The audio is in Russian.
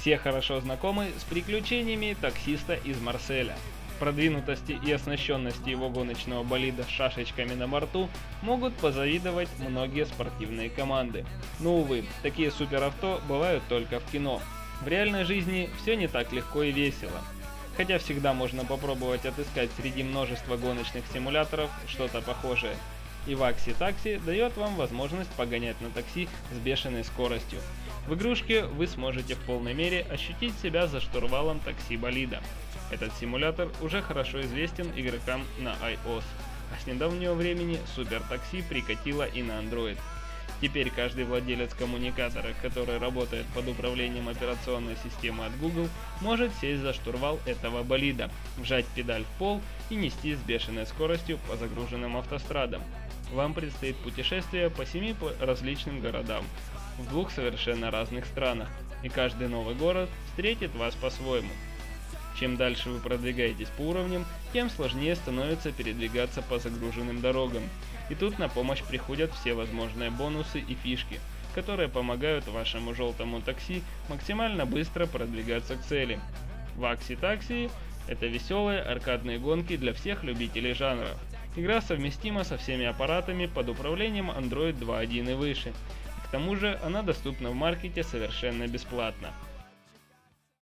Все хорошо знакомы с приключениями таксиста из Марселя. Продвинутости и оснащенности его гоночного болида с шашечками на борту могут позавидовать многие спортивные команды. Но, увы, такие суперавто бывают только в кино. В реальной жизни все не так легко и весело. Хотя всегда можно попробовать отыскать среди множества гоночных симуляторов что-то похожее. И Waxi Taxi дает вам возможность погонять на такси с бешеной скоростью. В игрушке вы сможете в полной мере ощутить себя за штурвалом такси болида. Этот симулятор уже хорошо известен игрокам на iOS, а с недавнего времени Super Taxi прикатило и на Android. Теперь каждый владелец коммуникатора, который работает под управлением операционной системы от Google, может сесть за штурвал этого болида, вжать педаль в пол и нести с бешеной скоростью по загруженным автострадам. Вам предстоит путешествие по семи различным городам в двух совершенно разных странах, и каждый новый город встретит вас по-своему. Чем дальше вы продвигаетесь по уровням, тем сложнее становится передвигаться по загруженным дорогам. И тут на помощь приходят все возможные бонусы и фишки, которые помогают вашему желтому такси максимально быстро продвигаться к цели. Вакси Такси – это веселые аркадные гонки для всех любителей жанра. Игра совместима со всеми аппаратами под управлением Android 2.1 и выше. К тому же она доступна в маркете совершенно бесплатно.